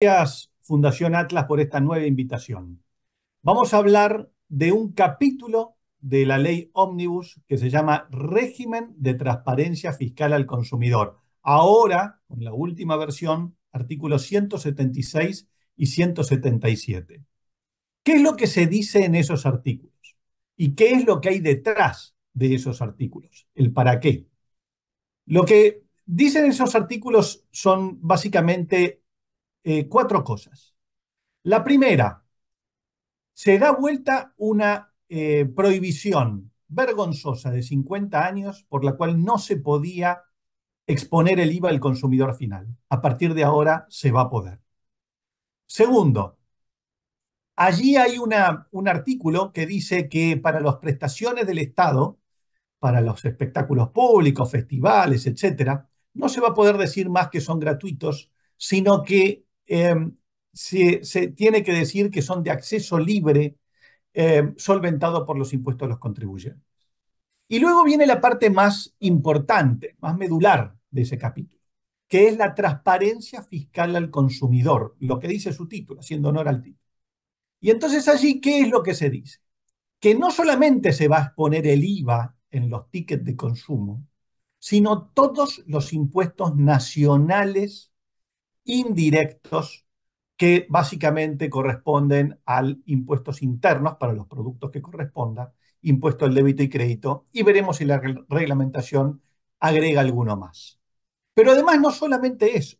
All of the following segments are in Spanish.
Gracias, Fundación Atlas, por esta nueva invitación. Vamos a hablar de un capítulo de la ley Omnibus que se llama Régimen de Transparencia Fiscal al Consumidor. Ahora, con la última versión, artículos 176 y 177. ¿Qué es lo que se dice en esos artículos? ¿Y qué es lo que hay detrás de esos artículos? El para qué. Lo que dicen esos artículos son básicamente eh, cuatro cosas. La primera, se da vuelta una eh, prohibición vergonzosa de 50 años por la cual no se podía exponer el IVA al consumidor final. A partir de ahora se va a poder. Segundo, allí hay una, un artículo que dice que para las prestaciones del Estado, para los espectáculos públicos, festivales, etcétera, no se va a poder decir más que son gratuitos, sino que Em, se, tiene que decir que son de acceso libre, em, solventado por los impuestos de los contribuyentes. Y luego viene la parte más importante, más medular de ese capítulo, que es la transparencia fiscal al consumidor, lo que dice su título, haciendo honor al título. Y entonces allí, ¿qué es lo que se dice? Que no solamente se va a exponer el IVA en los tickets de consumo, sino todos los impuestos nacionales indirectos que básicamente corresponden al impuestos internos para los productos que corresponda, impuesto al débito y crédito, y veremos si la reglamentación agrega alguno más. Pero además no solamente eso,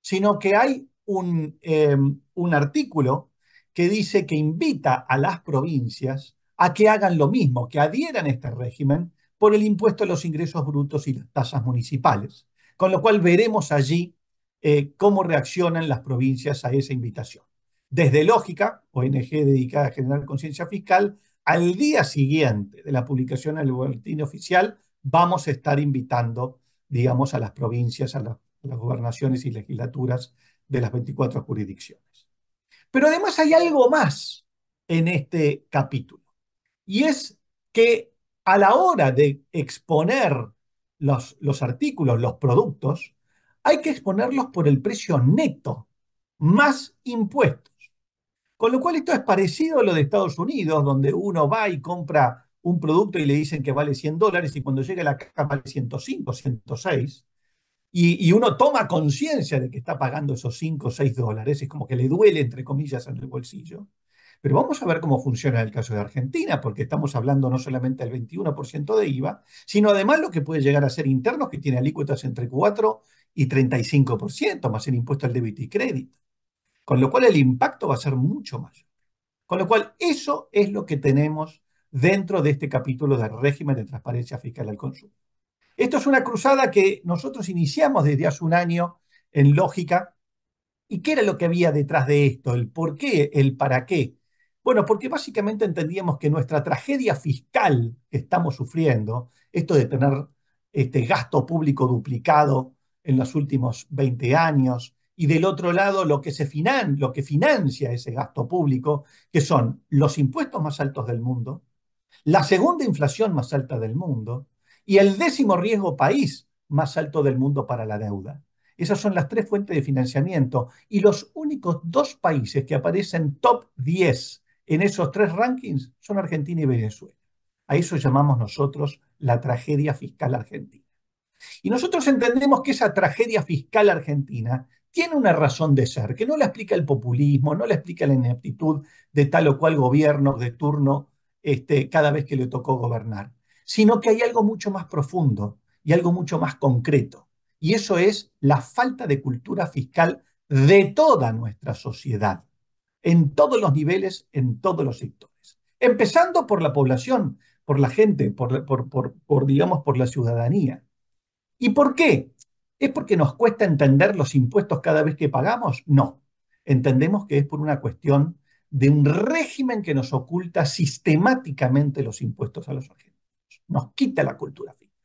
sino que hay un, em, un artículo que dice que invita a las provincias a que hagan lo mismo, que adhieran a este régimen por el impuesto a los ingresos brutos y las tasas municipales. Con lo cual veremos allí eh, cómo reaccionan las provincias a esa invitación. Desde Lógica, ONG dedicada a generar conciencia fiscal, al día siguiente de la publicación en el boletín oficial, vamos a estar invitando, digamos, a las provincias, a, las gobernaciones y legislaturas de las 24 jurisdicciones. Pero además hay algo más en este capítulo, y es que a la hora de exponer los, los artículos, los productos, hay que exponerlos por el precio neto, más impuestos. Con lo cual esto es parecido a lo de Estados Unidos, donde uno va y compra un producto y le dicen que vale 100 dólares y cuando llega a la caja vale 105, 106. Y, y uno toma conciencia de que está pagando esos 5 o 6 dólares, es como que le duele, entre comillas, en el bolsillo. Pero vamos a ver cómo funciona el caso de Argentina, porque estamos hablando no solamente del 21% de IVA, sino además lo que puede llegar a ser internos, que tiene alícuotas entre 4 y 35%, más el impuesto al débito y crédito. Con lo cual el impacto va a ser mucho mayor. Con lo cual eso es lo que tenemos dentro de este capítulo del régimen de transparencia fiscal al consumo. Esto es una cruzada que nosotros iniciamos desde hace un año en lógica. ¿Y qué era lo que había detrás de esto? El por qué, el para qué. Bueno, porque básicamente entendíamos que nuestra tragedia fiscal que estamos sufriendo, esto de tener este gasto público duplicado en los últimos 20 años, y del otro lado lo que, se finan, lo que financia ese gasto público, que son los impuestos más altos del mundo, la segunda inflación más alta del mundo y el décimo riesgo país más alto del mundo para la deuda. Esas son las tres fuentes de financiamiento y los únicos dos países que aparecen top 10 en esos tres rankings son Argentina y Venezuela. A eso llamamos nosotros la tragedia fiscal argentina. Y nosotros entendemos que esa tragedia fiscal argentina tiene una razón de ser, que no la explica el populismo, no la explica la ineptitud de tal o cual gobierno de turno este, cada vez que le tocó gobernar, sino que hay algo mucho más profundo y algo mucho más concreto. Y eso es la falta de cultura fiscal de toda nuestra sociedad, en todos los niveles, en todos los sectores. Empezando por la población, por la gente, por, por digamos, por la ciudadanía. ¿Y por qué? ¿Es porque nos cuesta entender los impuestos cada vez que pagamos? No. Entendemos que es por una cuestión de un régimen que nos oculta sistemáticamente los impuestos a los argentinos. Nos quita la cultura fiscal.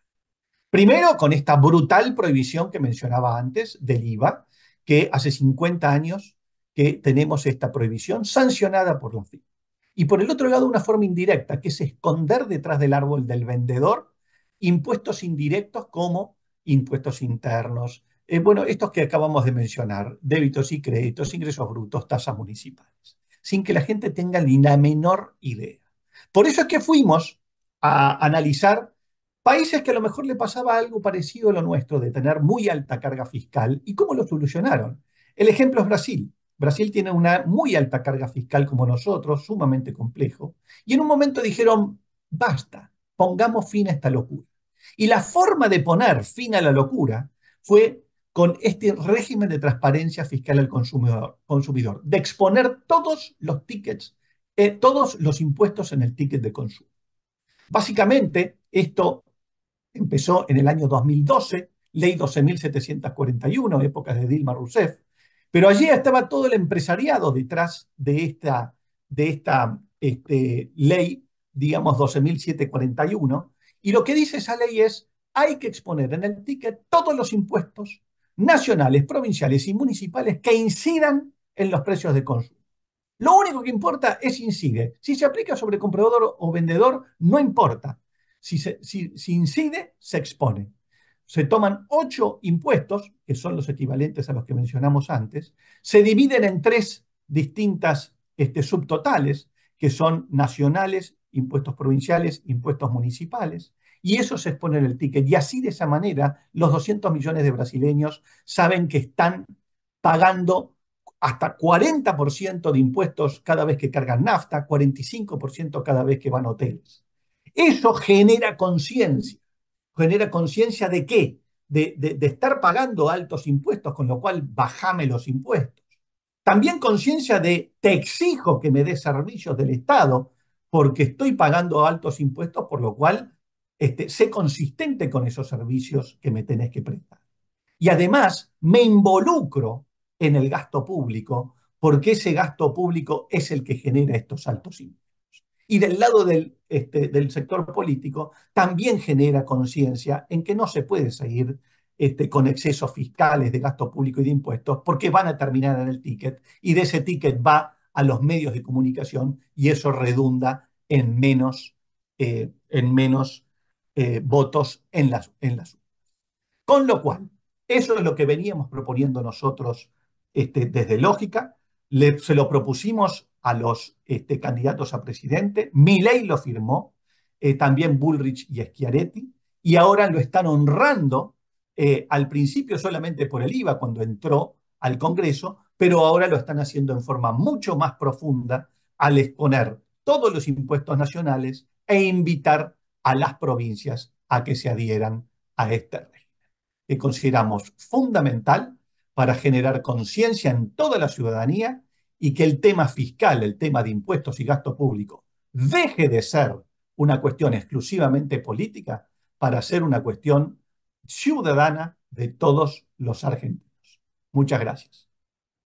Primero, con esta brutal prohibición que mencionaba antes del IVA, que hace 50 años que tenemos esta prohibición sancionada por la FIP. Y por el otro lado, una forma indirecta, que es esconder detrás del árbol del vendedor impuestos indirectos como impuestos internos, eh, bueno, estos que acabamos de mencionar, débitos y créditos, ingresos brutos, tasas municipales, sin que la gente tenga ni la menor idea. Por eso es que fuimos a analizar países que a lo mejor le pasaba algo parecido a lo nuestro, de tener muy alta carga fiscal, y cómo lo solucionaron. El ejemplo es Brasil. Brasil tiene una muy alta carga fiscal como nosotros, sumamente complejo, y en un momento dijeron, basta, pongamos fin a esta locura. Y la forma de poner fin a la locura fue con este régimen de transparencia fiscal al consumidor, de exponer todos los tickets, eh, todos los impuestos en el ticket de consumo. Básicamente, esto empezó en el año 2012, ley 12.741, épocas de Dilma Rousseff, pero allí estaba todo el empresariado detrás de esta, de esta este, ley, digamos 12.741, y lo que dice esa ley es, hay que exponer en el ticket todos los impuestos nacionales, provinciales y municipales que incidan en los precios de consumo. Lo único que importa es incide. Si se aplica sobre comprador o vendedor, no importa. Si, si incide, se expone se toman ocho impuestos, que son los equivalentes a los que mencionamos antes, se dividen en tres distintas este, subtotales, que son nacionales, impuestos provinciales, impuestos municipales, y eso se expone en el ticket. Y así de esa manera los 200 millones de brasileños saben que están pagando hasta 40% de impuestos cada vez que cargan nafta, 45% cada vez que van a hoteles. Eso genera conciencia genera conciencia de qué? De, de, estar pagando altos impuestos, con lo cual bajame los impuestos. También conciencia de te exijo que me des servicios del Estado porque estoy pagando altos impuestos, por lo cual este, sé consistente con esos servicios que me tenés que prestar. Y además me involucro en el gasto público porque ese gasto público es el que genera estos altos impuestos y del lado del, este, del sector político también genera conciencia en que no se puede seguir este, con excesos fiscales de gasto público y de impuestos porque van a terminar en el ticket y de ese ticket va a los medios de comunicación y eso redunda en menos, eh, en menos eh, votos en las, en las Con lo cual, eso es lo que veníamos proponiendo nosotros este, desde Lógica, se lo propusimos a los este, candidatos a presidente. Milei lo firmó, eh, también Bullrich y Schiaretti, y ahora lo están honrando, al principio solamente por el IVA cuando entró al Congreso, pero ahora lo están haciendo en forma mucho más profunda al exponer todos los impuestos nacionales e invitar a las provincias a que se adhieran a este régimen, que consideramos fundamental para generar conciencia en toda la ciudadanía y que el tema fiscal, el tema de impuestos y gasto público, deje de ser una cuestión exclusivamente política para ser una cuestión ciudadana de todos los argentinos. Muchas gracias.